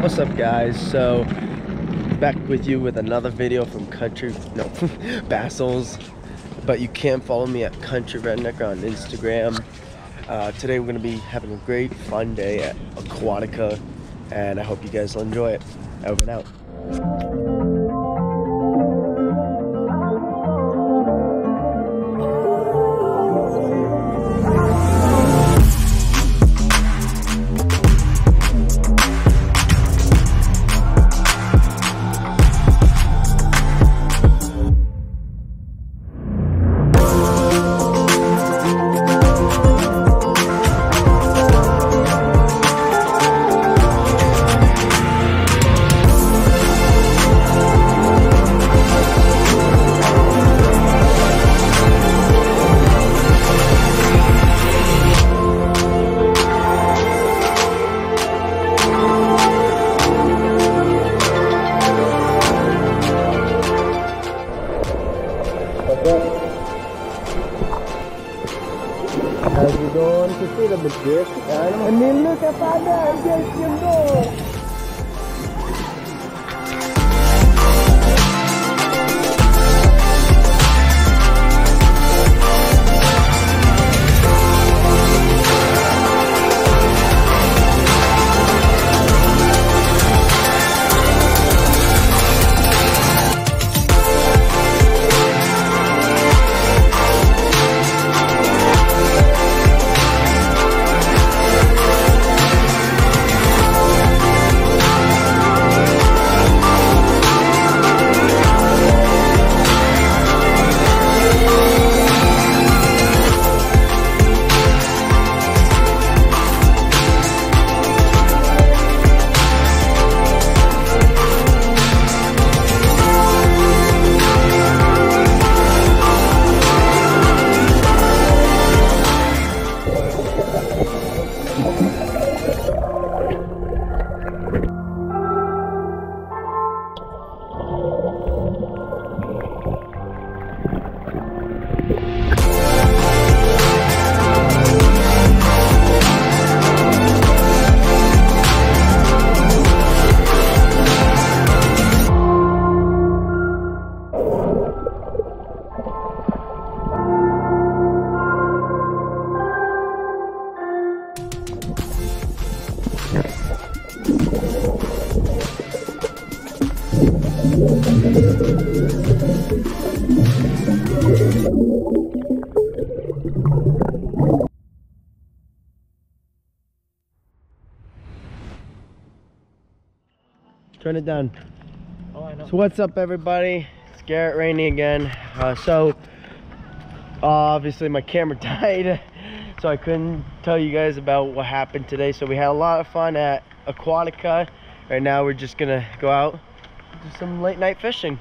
What's up guys? So back with you with another video from Country no Bass Holes but you can follow me at Country Redneck on Instagram. Uh, today we're gonna be having a great fun day at Aquatica and I hope you guys will enjoy it. Over and out. How's it going? Kasi na bigit. Emilio Capada, yes, you know. Turn it down. Oh, I know. So what's up everybody? It's Garrett Rainey again. Uh, so uh, obviously my camera died so I couldn't tell you guys about what happened today. So we had a lot of fun at Aquatica. Right now we're just gonna go out do some late night fishing.